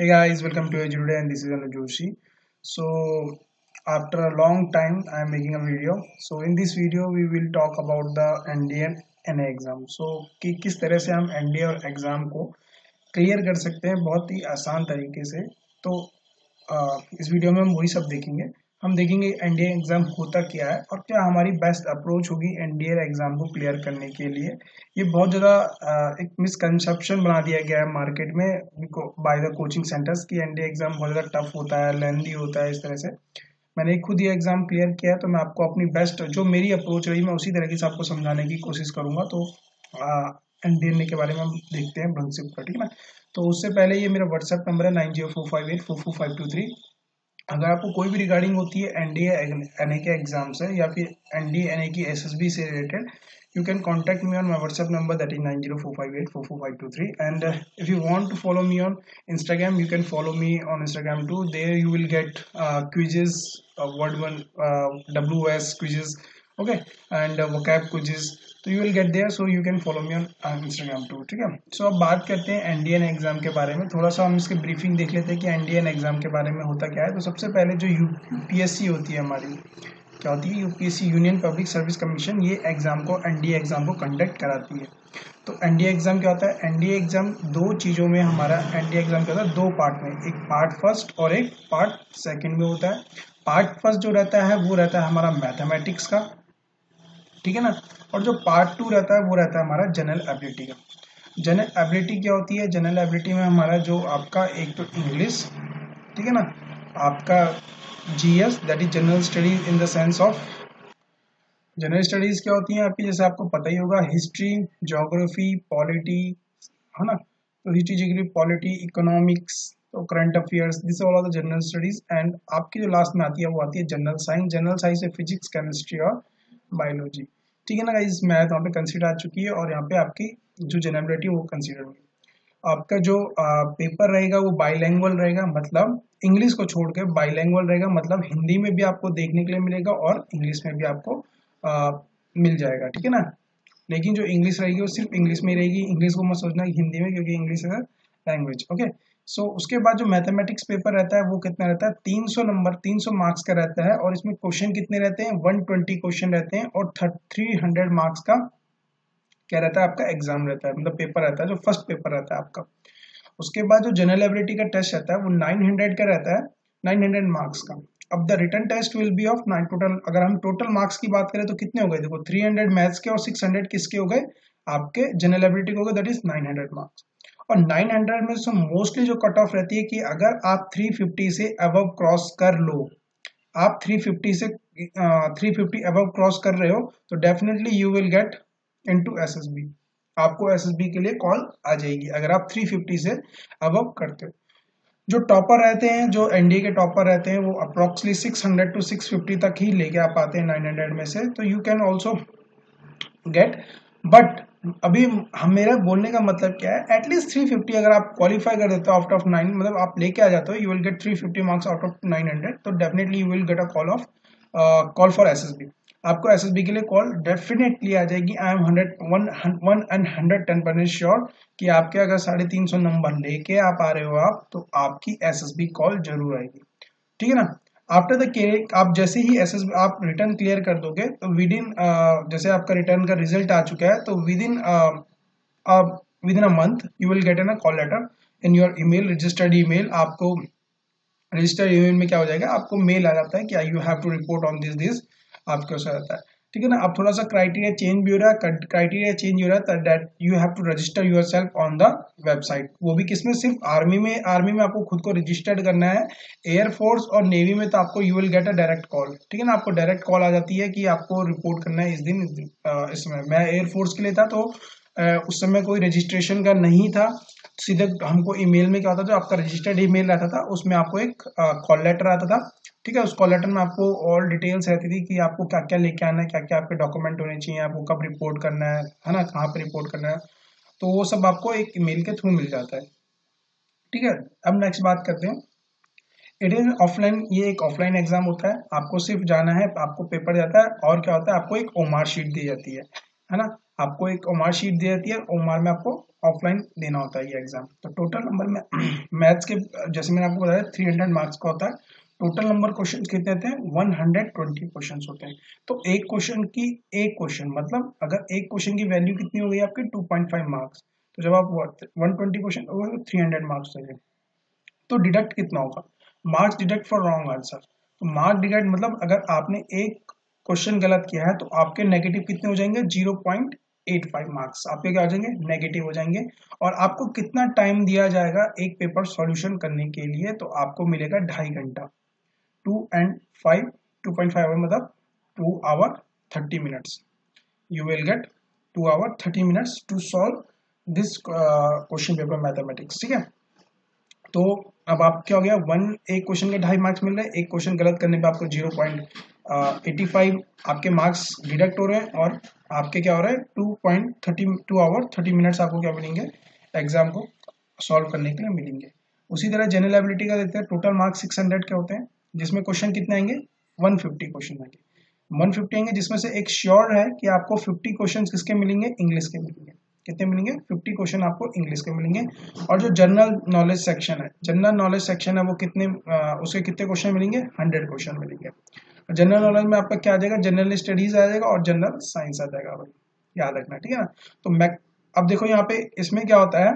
Hey guys, welcome to today and this is Anu Joshi. So after a long time I am making a video. So in this video we will talk about the NDA NA exam. So कि किस तरह से हम NDA और exam को clear कर सकते हैं बहुत ही आसान तरीके से तो आ, इस वीडियो में हम वही सब देखेंगे हम देखेंगे एनडीए एग्ज़ाम होता क्या है और क्या हमारी बेस्ट अप्रोच होगी एनडीए एग्ज़ाम को क्लियर करने के लिए। ये बहुत ज़्यादा एक मिसकनसेप्शन बना दिया गया है मार्केट में। बाय द कोचिंग सेंटर्स की एनडीए एग्ज़ाम बहुत ज़्यादा टफ होता है लेंदी होता है, इस तरह से। मैंने खुद ये एग्ज़ाम क्लियर किया है तो मैं आपको अपनी बेस्ट जो मेरी अप्रोच रही, मैं उसी तरीके से आपको समझाने की कोशिश करूँगा। तो एन डी के बारे में हम देखते हैं से ठीक है ना? तो उससे पहले ये मेरा व्हाट्सएप नंबर है nine zero four five eight four four five two three. अगर आपको कोई भी रिगार्डिंग होती है एन डी एन ए के एग्ज़ाम से या फिर एन डी एनडीए एनए की बी से related you can contact me on my WhatsApp number that is nine zero four five eight four four five two three and if you want to follow me on Instagram you can follow me on Instagram too there you will get quizzes world one W S quizzes okay and uh, vocab quizzes तो you will get there so you can follow me on Instagram too ठीक है? सो अब बात करते हैं NDN exam के बारे में। थोड़ा सा हम इसके ब्रीफिंग देख लेते हैं कि एनडीएन एग्ज़ाम के बारे में होता क्या है। तो सबसे पहले जो यूपीएससी होती है हमारी क्या होती है? UPSC union public service commission ये एग्ज़ाम को एनडीए एग्ज़ाम को कंडक्ट कराती है। तो एनडीए एग्ज़ाम क्या होता है? एनडीए एग्ज़ाम दो चीज़ों में हमारा एनडीए एग्ज़ाम क्या होता है? दो पार्ट में एक पार्ट फ़र्स्ट और एक पार्ट सेकंड में होता है। पार्ट फ़र्स्ट जो रहता है वो रहता है हमारा मैथमेटिक्स का। ठीक है ना? और जो पार्ट टू रहता है, वो रहता है हमारा जनरल एबिलिटी का। जनरल एबिलिटी क्या होती है? जनरल एबिलिटी में हमारा जो आपका एक तो इंग्लिश ठीक है ना? आपका G S that is general studies in the sense of general studies क्या होती हैं आपकी? जैसे आपको पता ही होगा हिस्ट्री जोग्राफी पॉलिटी है ना? तो हिस्ट्री जोग्राफी पॉलिटी इकोनॉमिक्स तो current affairs this all are the general studies and आपकी जो लास्ट में आती है, वो आती है जनरल साइंस जनरल साइंस से फिजिक्स केमिस्ट्री और बायोलॉजी ठीक है ना गाइस मैथ वहाँ पे कंसिडर आ चुकी है और यहाँ पे आपकी जो जनरेबिलिटी वो कंसिडर होगी। आपका जो आ, पेपर रहेगा वो बाईलैंग्वल रहेगा मतलब इंग्लिश को छोड़ के बाईलैंग्वल रहेगा मतलब हिंदी में भी आपको देखने के लिए मिलेगा और इंग्लिश में भी आपको आ, मिल जाएगा। ठीक है ना? लेकिन जो इंग्लिश रहेगी वो सिर्फ़ इंग्लिश में रहेगी। इंग्लिश को मत सोचना हिंदी में क्योंकि इंग्लिश है लैंग्वेज ओके सो so, उसके बाद जो मैथमेटिक्स पेपर रहता है वो कितना रहता है? 300 नंबर 300 मार्क्स का रहता है और इसमें क्वेश्चन कितने रहते हैं? 120 क्वेश्चन रहते हैं और 300 मार्क्स का क्या रहता है? आपका एग्ज़ाम रहता है। मतलब पेपर रहता है जो फ़र्स्ट पेपर रहता है आपका। उसके बाद जो जनरल एबिलिटी का टेस्ट रहता है वो 900 का रहता है 900 मार्क्स का। अब the return test will be of nine total अगर हम टोटल मार्क्स की बात करें तो कितने हो गए? देखो 300 मैथ्स के और 600 किसके हो गए? आपके जनरल एबिलिटी के हो गए दैट इज़ 900 मार्क्स और 900 में से मोस्टली जो कट ऑफ़ रहती है कि अगर आप 350 से अबव क्रॉस कर लो, आप 350 से थ्री फिफ्टी अबव क्रॉस कर रहे हो तो definitely you will get into SSB आपको एसएसबी के लिए कॉल आ जाएगी अगर आप 350 से अबव करते हो। जो टॉपर रहते हैं, जो एनडीए के टॉपर रहते हैं, वो अप्रोक्सली 600 टू 650 तक ही लेके आप आते हैं 900 में से तो you can also get but अभी हम, मेरा बोलने का मतलब क्या है? एटलीस्ट 350 अगर आप क्वालिफाई कर देते हो आउट ऑफ़ नाइन मतलब आप लेके आ जाते हो you will get 350 marks out of 900 तो definitely you will get a call of call for SSB आपको एसएसबी के लिए कॉल डेफिनेटली आ जाएगी. I am hundred one one and hundred ten percent sure कि आपके अगर साढ़े तीन सौ नंबर लेके आप आ रहे हो आप तो आपकी एसएसबी कॉल ज़रूर आएगी. ठीक है ना? आफ्टर द के आप जैसे ही एस आप रिटर्न क्लियर कर दोगे तो विद इन जैसे आपका रिटर्न का रिज़ल्ट आ चुका है तो within within a month you will get an a call letter in your email registered email आपको रजिस्टर्ड ईमेल में क्या हो जाएगा? आपको मेल आ जाता है कि you have to report on this this आपके उससे रहता है। ठीक है ना? अब थोड़ा सा क्राइटेरिया चेंज भी हो रहा है क्राइटेरिया चेंज हो रहा है that you have to register yourself on the website वो भी किसमें? सिर्फ़ आर्मी में आर्मी में आपको खुद को रजिस्टर्ड करना है। एयरफोर्स और नेवी में तो आपको you will get a direct call ठीक है ना? आपको डायरेक्ट कॉल आ जाती है कि आपको रिपोर्ट करना है इस दिन, इस इसमें मैं एयरफोर्स के लिए था तो उस समय कोई रजिस्ट्रेशन का नहीं था। सीधे हमको ईमेल में क्या होता था आपका रजिस्टर्ड ईमेल रहता था, उसमें आपको एक कॉल लेटर आता था। ठीक है, उस कॉल लेटर में आपको ऑल डिटेल्स रहती थी कि आपको क्या क्या लेके आना है क्या क्या आपके डॉक्यूमेंट होने चाहिए, आपको कब रिपोर्ट करना है है ना, कहाँ पे रिपोर्ट करना है। तो वो सब आपको एक ईमेल के थ्रू मिल जाता है। ठीक है, अब नेक्स्ट बात करते हैं। इट इज़ ऑफलाइन ये एक ऑफलाइन एग्ज़ाम होता है। आपको सिर्फ़ जाना है, आपको पेपर जाता है और क्या होता है, आपको एक ओमार शीट दी जाती है। है ना, आपको एक ओमार शीट दी जाती है ओमार में आपको ऑफलाइन देना होता है ये एग्ज़ाम तो टोटल नंबर में मैथ्स के, जैसे मैंने आपको बताया थ्री हंड्रेड मार्क्स का होता है। टोटल नंबर क्वेश्चन कितने होते हैं? वन हंड्रेड ट्वेंटी क्वेश्चन होते हैं। तो एक क्वेश्चन की एक क्वेश्चन मतलब अगर एक क्वेश्चन की वैल्यू कितनी हो गई आपकी? टू पॉइंट फाइव मार्क्स तो जब आप वन ट्वेंटी क्वेश्चन तो थ्री हंड्रेड मार्क्स चाहिए तो डिडक्ट कितना होगा? Marks deduct for wrong answer तो मार्क डिडक्ट मतलब अगर आपने एक क्वेश्चन गलत किया है तो आपके नेगेटिव कितने हो जाएँगे? Zero point eight five marks आपके क्या हो जाएँगे? नेगेटिव हो जाएँगे। और आपको कितना टाइम दिया जाएगा एक पेपर सॉल्यूशन करने के लिए तो आपको मिलेगा ढाई घंटा। Two and five two point five hour मतलब two hour thirty minutes you will get two hour thirty minutes to solve this question paper mathematics ठीक है? तो अब आप क्या हो गया? वन एक क्वेश्चन के ढाई मार्क्स मिल रहे हैं। एक क्वेश्चन गलत करने पे आपको ज़ीरो पॉइंट एटी फाइव आपके मार्क्स डिडक्ट हो रहे हैं और आपके क्या हो रहा है? Two point thirty two hour thirty minutes आपको क्या मिलेंगे? एग्ज़ाम को सॉल्व करने के लिए मिलेंगे। उसी तरह जनरल एबिलिटी का देखते हैं। टोटल मार्क्स सिक्स हंड्रेड के होते हैं जिसमें क्वेश्चन कितने आएँगे? वन फिफ्टी क्वेश्चन आएँगे। वन फिफ्टी आएँगे जिसमें से एक श्योर है कि आपको फिफ्टी क्वेश्चन किसके मिलेंगे? इंग्लिश के मिलेंगे। कितने मिलेंगे? 50 क्वेश्चन आपको इंग्लिश के मिलेंगे। और जो जनरल नॉलेज सेक्शन है जनरल नॉलेज सेक्शन है वो कितने आ, उसके कितने क्वेश्चन मिलेंगे? 100 क्वेश्चन मिलेंगे। जनरल नॉलेज में आपका क्या आ जाएगा? जनरल स्टडीज़ आ जाएगा और जनरल साइंस आ जाएगा भाई। याद रखना, ठीक है ना? तो मैं, अब देखो यहाँ पे इसमें क्या होता है?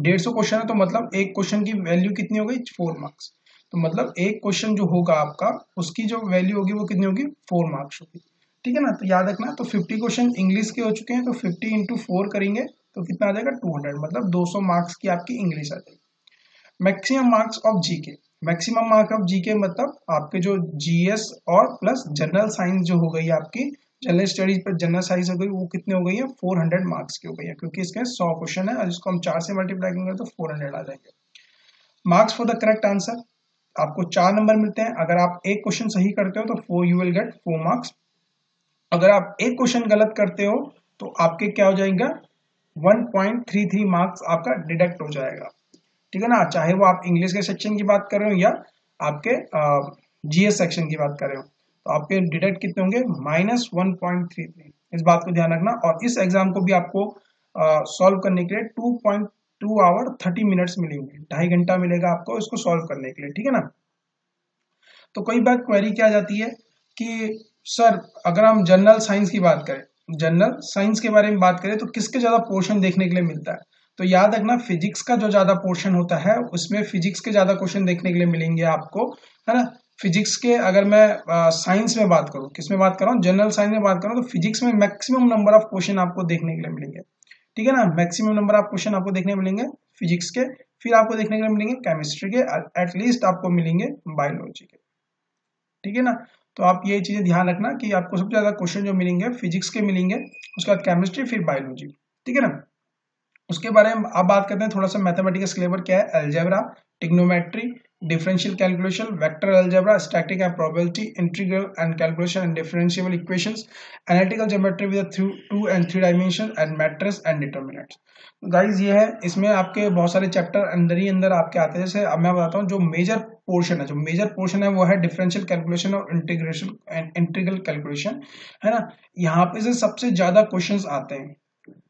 डेढ़ सौ क्वेश्चन है तो मतलब एक क्वेश्चन की वैल्यू कितनी हो गई? फोर मार्क्स तो मतलब एक क्वेश्चन जो होगा आपका, उसकी जो वैल्यू होगी वो कितनी होगी? फोर मार्क्स होगी। ठीक है ना? तो याद रखना तो 50 क्वेश्चन इंग्लिश के हो चुके हैं तो 50 इंटू फोर करेंगे तो कितना आ जाएगा? 200 मतलब 200 मार्क्स की आपकी इंग्लिश आ जाएगी। Maximum marks of GK maximum mark of GK मतलब आपके जो जीएस और प्लस जनरल साइंस जो हो गई आपकी जनरल स्टडीज़ पर जनरल साइंस हो गई, वो कितने हो गई है? 400 मार्क्स की हो गई है, क्योंकि इसके 100 क्वेश्चन है और इसको हम चार से मल्टीप्लाई करेंगे तो 400 आ जाएँगे। Marks for the correct answer आपको चार नंबर मिलते हैं। अगर आप एक क्वेश्चन सही करते हो तो four you will get four marks अगर आप एक क्वेश्चन गलत करते हो तो आपके क्या हो जाएगा? 1.33 मार्क्स आपका डिडक्ट हो जाएगा। ठीक है ना? चाहे वो आप इंग्लिश के सेक्शन की बात कर रहे हो या आपके जीएस सेक्शन की बात कर रहे हो। तो आपके डिडक्ट कितने होंगे? Minus one point three three इस बात को ध्यान रखना और इस एग्ज़ाम को भी आपको सॉल्व करने के लिए two point two hour thirty minutes मिलेंगे ढाई घंटा मिलेगा आपको इसको सॉल्व करने के लिए, ठीक है ना? तो कई बार क्वेरी क्या जाती है कि, सर, अगर हम जनरल साइंस की बात करें जनरल साइंस के बारे में बात करें तो किसके ज़्यादा पोर्शन देखने के लिए मिलता है? तो याद रखना फिजिक्स का जो ज़्यादा पोर्शन होता है, उसमें फिजिक्स के ज़्यादा क्वेश्चन देखने के लिए मिलेंगे आपको, है ना? फिजिक्स के अगर मैं साइंस में बात करूँ किसमें बात कर रहा हूँ? जनरल साइंस में बात कर तो फिजिक्स में मैक्सिमम नंबर ऑफ़ क्वेश्चन आपको देखने के लिए मिलेंगे। ठीक है ना? मैक्सिमम नंबर ऑफ़ क्वेश्चन आपको देखने मिलेंगे फिजिक्स के, फिर आपको देखने के लिए मिलेंगे केमिस्ट्री के एटलीस्ट आपको मिलेंगे बायोलॉजी के। ठीक है ना? तो आप ये चीज़ें ध्यान रखना कि आपको सबसे ज़्यादा क्वेश्चन जो मिलेंगे फिजिक्स के मिलेंगे, उसके बाद केमिस्ट्री फिर बायोलॉजी ठीक है ना? उसके बारे में आप बात करते हैं, थोड़ा सा मैथमेटिकल क्लेवर क्या है? Algebra trigonometry differential calculation vector algebra static and probability integral and calculation and differential equations analytical geometry with two and three dimension and matrix and determinants guys ये है, इसमें आपके बहुत सारे चैप्टर अंदर ही अंदर आपके आते जैसे अब मैं बताता हूँ, जो मेजर पोर्शन है, जो मेजर पोर्शन है, वो है डिफरेंशियल कैलकुलेशन और इंटीग्रेशन एंड इंटीग्रल कैलकुलेशन है ना? यहाँ पे से सबसे ज़्यादा क्वेश्चन आते हैं।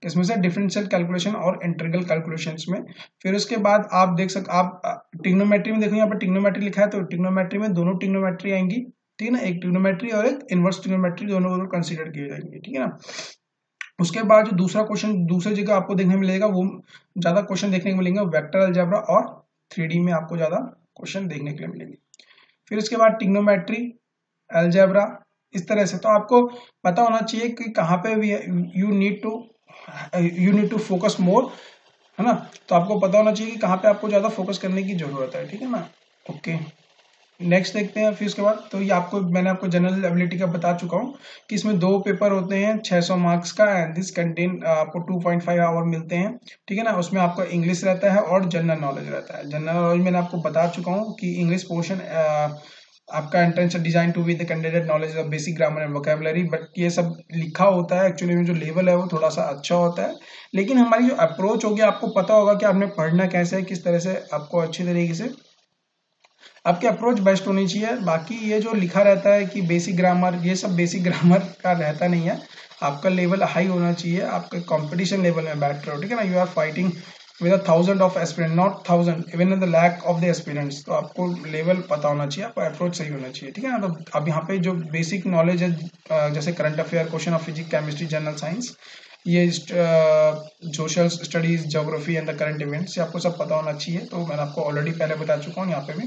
इसमें से डिफरेंशियल कैलकुलेशन और इंटरगल कैलकुलेशन में फिर उसके बाद आप देख सक, आप टिग्नोमेट्री में देखो, यहाँ पर टिग्नोमेट्री लिखा है तो टिग्नोमेट्री में दोनों टिग्नोमेट्री आएँगी, ठीक है ना? एक टिग्नोमेट्री और एक इनवर्स टिग्नोमेट्री दोनों कंसिडर किए जाएँगे, ठीक है ना? उसके बाद जो दूसरा क्वेश्चन दूसरी जगह आपको देखने मिलेगा, वो ज़्यादा क्वेश्चन देखने को मिलेंगे वेक्टर अलजेब्रा और थ्री में आपको ज़्यादा क्वेश्चन देखने के लिए मिलेंगे। फिर उसके बाद टिग्नोमेट्री एल्जेब्रा इस तरह से। तो आपको पता होना चाहिए कि कहाँ पे you need to you need to focus more है ना? तो आपको पता होना चाहिए कि कहाँ पे आपको ज़्यादा फोकस करने की ज़रूरत है, ठीक है ना? ओके नेक्स्ट देखते हैं फिर उसके बाद। तो ये आपको, मैंने आपको जनरल एबिलिटी का बता चुका हूँ कि इसमें दो पेपर होते हैं 600 मार्क्स का एंड दिस कंटेन आपको 2.5 आवर मिलते हैं, ठीक है ना? उसमें आपका इंग्लिश रहता है और जनरल नॉलेज रहता है। जनरल नॉलेज मैंने आपको बता चुका हूँ कि इंग्लिश पोर्शन आपका entrance design to be the candidate knowledge of basic grammar and vocabulary but ये सब लिखा होता है एक्चुअली में जो लेवल है वो थोड़ा सा अच्छा होता है। लेकिन हमारी जो अप्रोच होगी, आपको पता होगा कि आपने पढ़ना कैसे है, किस तरह से आपको अच्छी तरीके से। आपकी अप्रोच बेस्ट होनी चाहिए। बाकी ये जो लिखा रहता है कि बेसिक ग्रामर ये सब बेसिक ग्रामर का रहता नहीं है। आपका लेवल हाई होना चाहिए। आपके कंपटीशन लेवल में बैठ रहे हो, ठीक है ना? You are fighting with a thousand of aspirant not thousand even in the lack of the aspirants तो आपको लेवल पता होना चाहिए, आपका अप्रोच सही होना चाहिए, ठीक है ना? तो अब यहाँ पे जो बेसिक नॉलेज है जैसे current affair question of physics chemistry general science ये social studies geography and the current events ये आपको सब पता होना चाहिए। तो मैंने आपको ऑलरेडी पहले बता चुका हूँ यहाँ पे भी।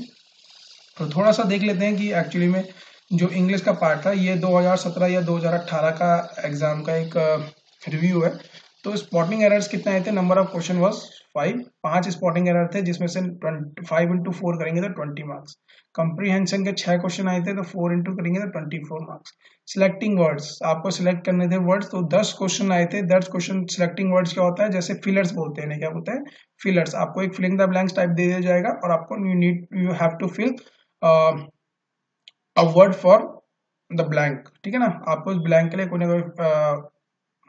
तो थोड़ा सा देख लेते हैं कि एक्चुअली में जो इंग्लिश का पार्ट था, ये 2017 या 2018 का एग्ज़ाम का एक रिव्यू है। तो स्पॉटिंग एरर्स कितने आए थे? Number of question was five पाँच स्पॉटिंग एरर थे, जिसमें से फाइव इंटू फोर करेंगे तो ट्वेंटी मार्क्स कंप्रीहेंशन के छह क्वेश्चन आए थे तो फोर इंटू करेंगे तो twenty four marks selecting words आपको सिलेक्ट करने थे वर्ड्स तो दस क्वेश्चन आए थे. दस क्वेश्चन सिलेक्टिंग वर्ड्स क्या होता है? जैसे फिलर्स बोलते हैं क्या बोलते हैं? फिलर्स आपको एक फिलिंग द ब्लैंक्स टाइप दे दिया जाएगा, और आपको you need you have to fill a word for the blank ठीक है ना? आपको उस ब्लैंक के लिए कोई ना कोई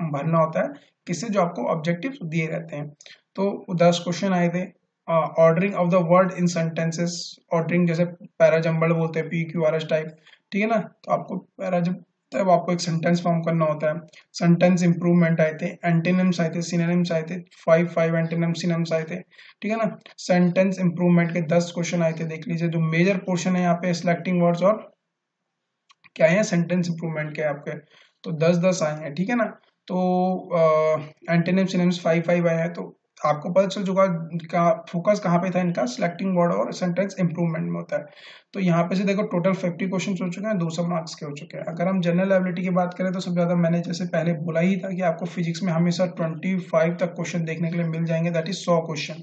भरना होता है, किससे जो आपको ऑब्जेक्टिव दिए रहते हैं। तो दस क्वेश्चन आए थे ordering of the word in sentences ordering जैसे पैराजम्बल बोलते हैं P Q R S type ठीक है ना? तो आपको पैराजम तब आपको एक सेंटेंस फॉर्म करना होता है। सेंटेंस इंप्रूवमेंट आए थे एंटेनिम्स आए थे सिनेनिम्स आए थे फाइव फाइव एंटेनिम सिनेम्स आए थे, ठीक है ना? सेंटेंस इंप्रूवमेंट के दस क्वेश्चन आए थे, देख लीजिए, जो मेजर पोर्शन है यहाँ पे सिलेक्टिंग वर्ड्स और क्या है सेंटेंस इंप्रूवमेंट के आपके तो दस दस आए हैं, ठीक है ना? तो एंटेनिम सिनेम्स फाइव फाइव आए है तो आपको पता चल चुका का फोकस कहाँ पे था इनका? सिलेक्टिंग वर्ड और सेंटेंस इंप्रूवमेंट में होता है। तो यहाँ पे से देखो टोटल फिफ्टी क्वेश्चन हो चुके हैं, दो सौ मार्क्स के हो चुके हैं। अगर हम जनरल एबिलिटी की बात करें तो सबसे ज़्यादा मैंने जैसे पहले बोला ही था कि आपको फिजिक्स में हमेशा ट्वेंटी फाइव तक क्वेश्चन देखने के लिए मिल जाएँगे दैट इज़ सौ क्वेश्चन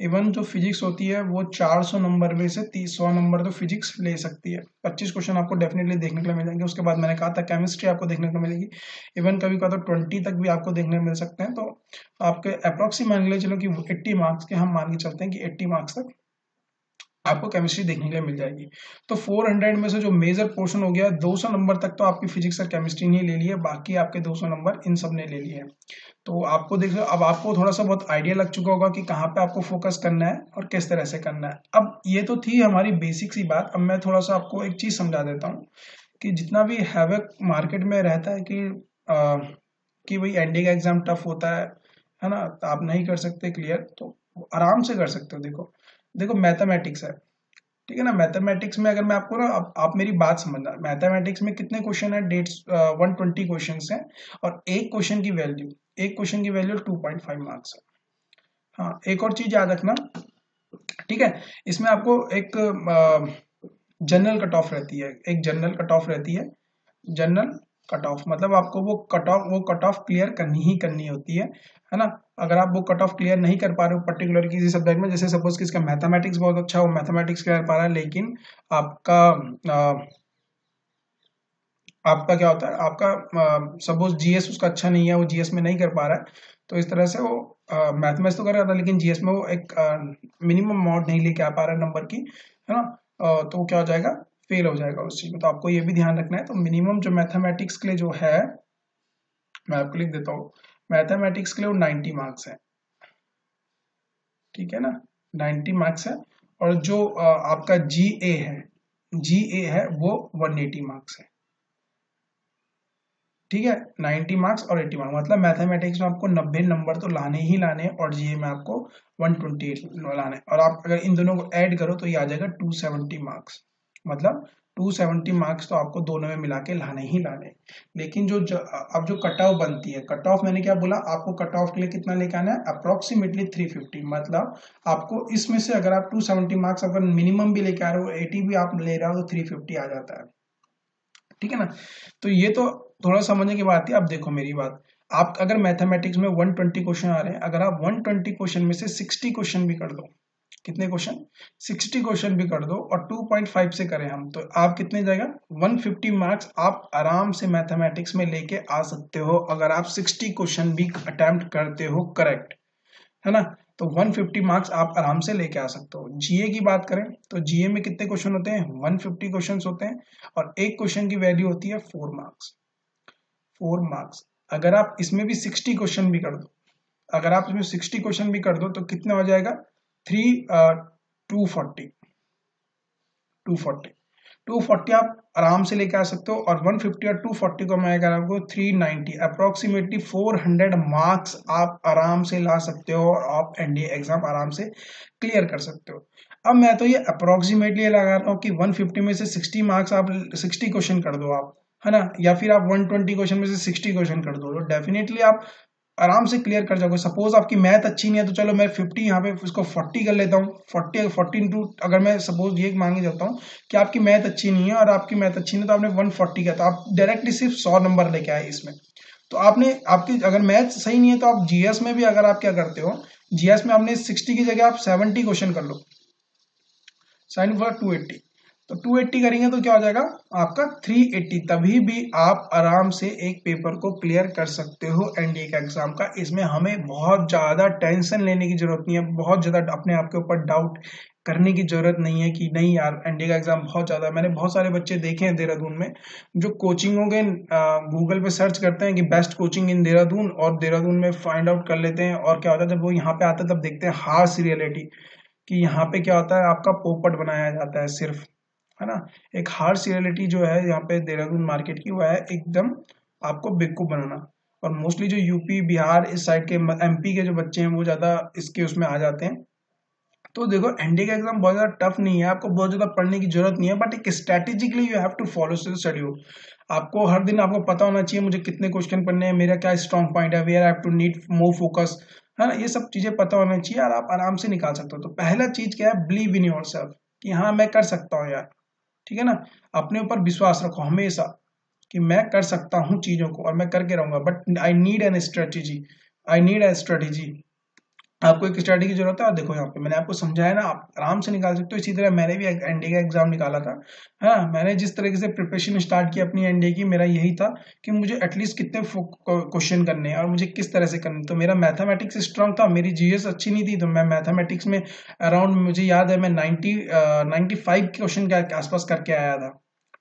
इवन जो फिजिक्स होती है, वो चार सौ नंबर में से तीस सौ नंबर तो फिजिक्स ले सकती है। पच्चीस क्वेश्चन आपको डेफिनेटली देखने के लिए मिल जाएँगे। उसके बाद मैंने कहा था केमिस्ट्री आपको देखने को मिलेगी। इवन कभी कहा तो ट्वेंटी तक भी आपको देखने मिल सकते हैं। तो आपके अप्रोक्सी मान लीजिए चलो कि एट्टी मार्क्स के हम मान के चलते हैं कि एट्टी मार्क्स तक आपको केमिस्ट्री देखने के लिए मिल जाएगी। तो 400 में से जो मेजर पोर्शन हो गया 200 नंबर तक तो आपकी फिजिक्स और केमिस्ट्री ने ले लिया बाकी आपके 200 नंबर इन सबने ले लिए हैं। तो आपको देख अब आपको थोड़ा सा बहुत आइडिया लग चुका होगा कि कहाँ पे आपको फोकस करना है और किस तरह से करना है। अब ये तो थी हमारी बेसिक सी बात अब मैं थोड़ा सा आपको एक चीज़ समझा देता हूँ कि जितना भी हैवक मार्केट में रहता है कि आ, कि भाई एनडी का एग्ज़ाम टफ होता है है ना? आप नहीं कर सकते क्लियर तो आराम से कर सकते हो देखो। देखो मैथमेटिक्स है। ठीक है ना? मैथमेटिक्स में अगर मैं आपको ना आप, आप मेरी बात समझना। मैथमेटिक्स में कितने क्वेश्चन है? डेट्स वन ट्वेंटी क्वेश्चन है। और एक क्वेश्चन की वैल्यू एक क्वेश्चन की value two point five marks है। हाँ एक और चीज़ याद रखना। ठीक है? इसमें आपको एक जनरल कट ऑफ़ रहती है। एक जनरल कट ऑफ़ रहती है। जनरल कट ऑफ़ मतलब आपको वो कट ऑफ़ वो कट ऑफ़ क्लियर करनी ही करनी होती है है ना? अगर आप वो कट ऑफ़ क्लियर नहीं कर पा रहे हो पर्टिकुलर किसी सब्जेक्ट में जैसे सपोज़ कि इसका मैथमेटिक्स बहुत अच्छा हो मैथमेटिक्स क्लियर पा रहा है लेकिन आपका आ, आपका क्या होता है आपका सपोज़ जीएस उसका अच्छा नहीं है वो जीएस में नहीं कर पा रहा है तो इस तरह से वो मैथमेटिक्स तो कर रहा था लेकिन जीएस में वो एक मिनिमम अमाउंट नहीं लेके आ पा रहा है नंबर की है ना? आ, तो क्या हो जाएगा? फेल हो जाएगा उस चीज़ में। तो आपको ये भी ध्यान रखना है। तो मिनिमम जो मैथमेटिक्स के लिए जो है, मैं आपको लिख देता हूँ। मैथमेटिक्स के लिए वो नाइन्टी मार्क्स है। ठीक है ना? नाइन्टी मार्क्स है। और जो आपका जी ए है जी ए है, वो वन एटी मार्क्स है। ठीक है? नाइन्टी मार्क्स और एट्टी मार्क्स मतलब मैथमेटिक्स में आपको नब्बे नंबर तो लाने ही लाने और जीए में आपको वन ट्वेंटी लाने और आप अगर इन दोनों को ऐड करो तो ये आ जाएगा टू सेवेंटी मार्क्स मतलब 270 मार्क्स तो आपको दोनों में मिला के लाने ही लाने। लेकिन जो, अब जो कट ऑफ़ बनती है कट ऑफ़ मैंने क्या बोला आपको कट ऑफ़ के लिए कितना लेके आना है? अप्रोक्सीमेटली 350 मतलब आपको इसमें से अगर आप 270 मार्क्स अगर मिनिमम भी लेके आ रहे हो 80 भी आप ले रहे हो तो 350 आ जाता है। ठीक है ना? तो ये तो थोड़ा समझने की बात है अब देखो मेरी बात। आप अगर मैथमेटिक्स में 120 क्वेश्चन आ रहे हैं अगर आप 120 क्वेश्चन में से 60 क्वेश्चन भी कर दो कितने क्वेश्चन 60 क्वेश्चन भी कर दो और 2.5 से करें हम। तो आप कितने जाएगा? 150 मार्क्स आप आराम से मैथमेटिक्स में लेके आ सकते हो अगर आप 60 क्वेश्चन भी अटेम्प्ट करते हो करेक्ट है ना? तो 150 मार्क्स आप आराम से लेके आ सकते हो। जीए की बात करें तो जीए में कितने क्वेश्चन होते हैं? 150 क्वेश्चन होते हैं और एक क्वेश्चन की वैल्यू होती है फोर मार्क्स फोर मार्क्स अगर आप इसमें भी 60 क्वेश्चन भी कर दो, अगर आप इसमें 60 क्वेश्चन भी कर दो तो कितना हो जाएगा? Three two forty two forty 240 आप आराम से लेके आ सकते हो और 150 और 240 को मैं अगर आपको 390 अप्रोक्सीमेटली 400 मार्क्स आप आराम से ला सकते हो और आप एनडीए एग्ज़ाम आराम से क्लियर कर सकते हो। अब मैं तो ये अप्रोक्सीमेटली लगा रहा हूँ कि 150 में से 60 मार्क्स आप 60 क्वेश्चन कर दो आप, है ना? या फिर आप 120 क्वेश्चन में से 60 क्वेश्चन कर दो। तो डेफिनेटली आप आराम से क्लियर कर जाओगे। सपोज़ आपकी मैथ अच्छी नहीं है तो चलो मैं 50 यहाँ पे उसको 40 कर लेता हूँ। 40 फोर्टी टू अगर मैं सपोज़ ये मांगे जाता हूँ कि आपकी मैथ अच्छी नहीं है और आपकी मैथ अच्छी नहीं तो आपने 140 किया। तो आप डायरेक्टली सिर्फ़ सौ नंबर लेके आए इसमें। तो आपने, आपकी अगर मैथ सही नहीं है तो आप जीएस में भी अगर आप क्या करते हो जीएस में आपने सिक्सटी की जगह आप सेवेंटी क्वेश्चन कर लो। साइन फॉर टू एट्टी तो 280 करेंगे तो क्या हो जाएगा? आपका 380 तभी भी आप आराम से एक पेपर को क्लियर कर सकते हो एनडीए का एग्ज़ाम का। इसमें हमें बहुत ज़्यादा टेंशन लेने की ज़रूरत नहीं है। बहुत ज़्यादा अपने आप के ऊपर डाउट करने की ज़रूरत नहीं है कि नहीं यार एनडीए का एग्ज़ाम बहुत ज़्यादा। मैंने बहुत सारे बच्चे देखे हैं देहरादून में, जो कोचिंगों के गूगल पे सर्च करते हैं कि बेस्ट कोचिंग इन देहरादून और देहरादून में फाइंड आउट कर लेते हैं और क्या होता है, जब वो यहाँ पे आते हैं, तब देखते हैं हार्स रियलिटी कि यहाँ पे क्या होता है, आपका पोपट बनाया जाता है सिर्फ़। है ना? एक हार्श रियलिटी जो है यहाँ पे देहरादून मार्केट की, वो है एकदम आपको बेवकूफ़ बनाना। और मोस्टली जो यूपी बिहार, इस साइड के एमपी के जो बच्चे हैं, वो ज़्यादा इसके उसमें आ जाते हैं। तो देखो एनडी का एग्ज़ाम बहुत ज़्यादा टफ नहीं है, आपको बहुत ज़्यादा पढ़ने की ज़रूरत नहीं है बट एक strategically you have to follow schedule आपको हर दिन आपको पता होना चाहिए, मुझे कितने क्वेश्चन पढ़ने हैं, मेरा क्या स्ट्रॉन्ग पॉइंट है where have to need more focus है ना? ये सब चीज़ें पता होना चाहिए और आप आराम से निकाल सकते हो। तो पहला चीज़ क्या है बिलीव इन योर सेल्फ कि हाँ मैं कर सकता हूँ यार। ठीक है ना? अपने ऊपर विश्वास रखो हमेशा कि मैं कर सकता हूँ चीज़ों को और मैं करके रहूँगा but I need an strategy I need an strategy आपको एक स्टडी की ज़रूरत है, और देखो यहाँ पे मैंने आपको समझाया ना, आप आराम से निकाल सकते हो। इसी तरह मैंने भी एनडीए का एग्ज़ाम निकाला था। हाँ मैंने जिस तरीके से प्रिपरेशन स्टार्ट की अपनी एनडीए की, मेरा यही था कि मुझे एटलीस्ट कितने क्वेश्चन करने हैं, और मुझे किस तरह से करने तो मेरा मैथमेटिक्स स्ट्रांग था, मेरी जीएस अच्छी नहीं थी तो मैं मैथमेटिक्स में अराउंड मुझे याद है, मैं नाइनटी नाइन्टी फाइव क्वेश्चन के आसपास करके आया था।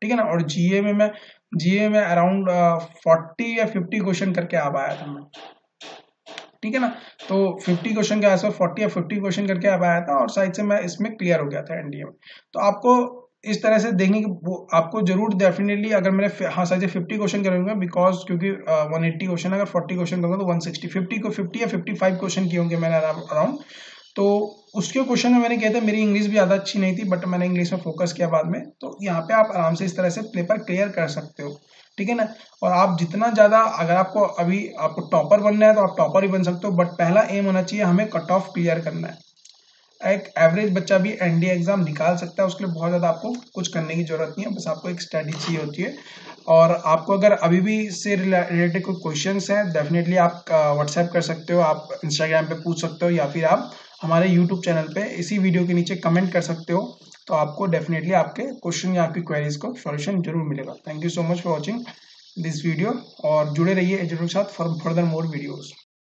ठीक है ना? और जीए में मैं जीए में अराउंड फोर्टी या फिफ्टी क्वेश्चन करके आ पाया था मैं। ठीक है ना? तो 50 क्वेश्चन के आसपास 40 या 50 क्वेश्चन करके अब आया था और साइड से मैं इसमें क्लियर हो गया था एनडीए में तो आपको इस तरह से देखेंगे कि वो आपको ज़रूर डेफिनेटली अगर मैंने हाँ साइज़ फिफ्टी क्वेश्चन करूँगा बिकॉज़ क्योंकि वन एट्टी क्वेश्चन अगर फोर्टी क्वेश्चन करूँगा तो वन सिक्सटी फिफ्टी को फिफ्टी या फिफ्टी फाइव क्वेश्चन किए होंगे मैंने अराउंड तो उसके क्वेश्चन में मैंने किया था, मेरी इंग्लिश भी ज़्यादा अच्छी नहीं थी बट मैंने इंग्लिश में फोकस किया बाद में। तो यहाँ पे आप आराम से इस तरह से पेपर क्लियर कर सकते हो। ठीक है ना? और आप जितना ज़्यादा, अगर आपको अभी, आपको टॉपर बनना है तो आप टॉपर ही बन सकते हो बट पहला एम होना चाहिए हमें कट ऑफ़ क्लियर करना है। एक एवरेज बच्चा भी एनडीए एग्ज़ाम निकाल सकता है, उसके लिए बहुत ज़्यादा आपको कुछ करने की ज़रूरत नहीं है, बस आपको एक स्टडी चाहिए होती है। और आपको अगर अभी भी से रिलेटेड कोई क्वेश्चन हैं डेफिनेटली आप व्हाट्सएप कर सकते हो, आप इंस्टाग्राम पे पूछ सकते हो, या फिर आप हमारे यूट्यूब चैनल पे इसी वीडियो के नीचे कमेंट कर सकते हो। तो आपको डेफिनेटली आपके क्वेश्चन या आपकी क्वेरीज को सॉल्यूशन ज़रूर मिलेगा। Thank you so much for watching this video और जुड़े रहिए एजुकेट के साथ फॉर फर्दर मोर वीडियोज़